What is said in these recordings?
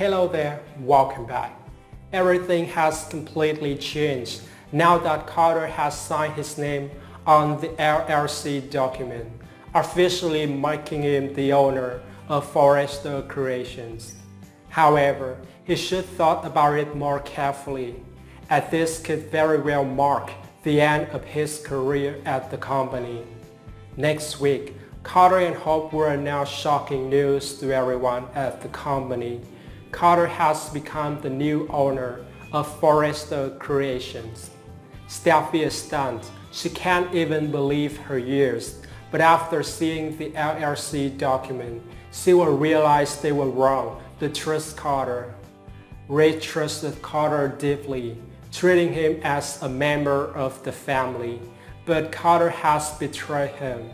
Hello there, welcome back. Everything has completely changed now that Carter has signed his name on the LLC document, officially making him the owner of Forrester Creations. However, he should thought about it more carefully, as this could very well mark the end of his career at the company. Next week, Carter and Hope will announce shocking news to everyone at the company. Carter has become the new owner of Forrester Creations. Steffy is stunned. She can't even believe her ears. But after seeing the LLC document, she will realize they were wrong to trust Carter. Ray trusted Carter deeply, treating him as a member of the family. But Carter has betrayed him.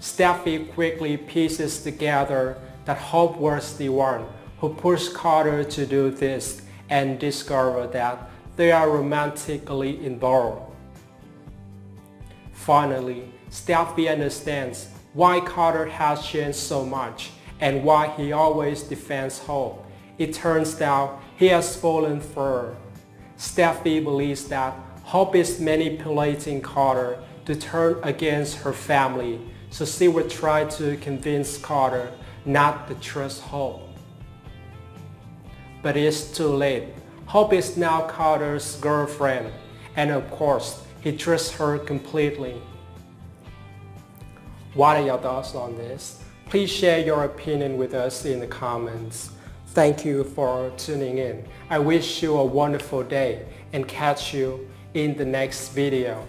Steffy quickly pieces together that Hope was the one who pushed Carter to do this and discover that they are romantically involved. Finally, Steffy understands why Carter has changed so much and why he always defends Hope. It turns out he has fallen for. Steffy believes that Hope is manipulating Carter to turn against her family so she would try to convince Carter not to trust Hope. But it's too late. Hope is now Carter's girlfriend, and of course, he trusts her completely. What are your thoughts on this? Please share your opinion with us in the comments. Thank you for tuning in. I wish you a wonderful day and catch you in the next video.